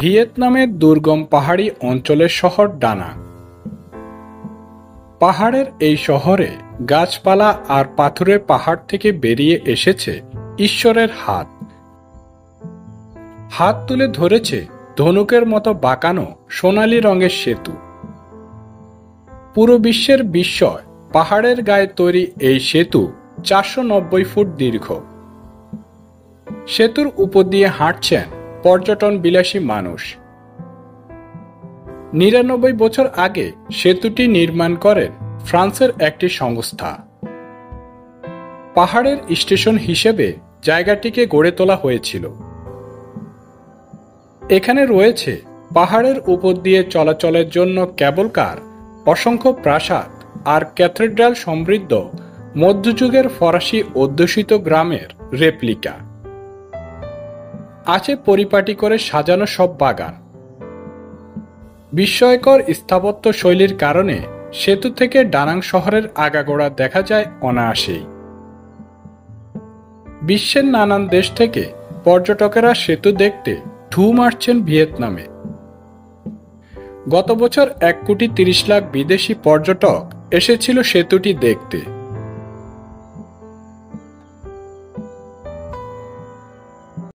ভিয়েতনামের দুর্গম পাহাড়ি অঞ্চলের শহর ডানা। পাহাড়ের এই শহরে গাছপালা আর পাথুরের পাহাড় থেকে বেরিয়ে এসেছে ঈশ্বরের হাত। হাত তুলে ধরেছে ধনুকের মতো বাঁকানো সোনালি রঙের সেতু। পুরো বিশ্বের বিস্ময় পাহাড়ের গায়ে তৈরি এই সেতু চারশো নব্বই ফুট দীর্ঘ। সেতুর উপর দিয়ে হাঁটছেন পর্যটন বিলাসী মানুষ। নিরানব্বই বছর আগে সেতুটি নির্মাণ করেন ফ্রান্সের একটি সংস্থা। পাহাড়ের স্টেশন হিসেবে জায়গাটিকে গড়ে তোলা হয়েছিল। এখানে রয়েছে পাহাড়ের উপর দিয়ে চলাচলের জন্য কেবল কার, অসংখ্য প্রাসাদ আর ক্যাথেড্রাল সমৃদ্ধ মধ্যযুগের ফরাসি অধ্যুষিত গ্রামের রেপ্লিকা। আছে পরিপাটি করে সাজানো সব বাগান। বিস্ময়কর স্থাপত্য শৈলীর কারণে সেতু থেকে ডানাং শহরের আগাগোড়া দেখা যায় অনায়াসেই। বিশ্বের নানান দেশ থেকে পর্যটকেরা সেতু দেখতে ঢু মারছেন ভিয়েতনামে। গত বছর এক কোটি তিরিশ লাখ বিদেশি পর্যটক এসেছিল সেতুটি দেখতে।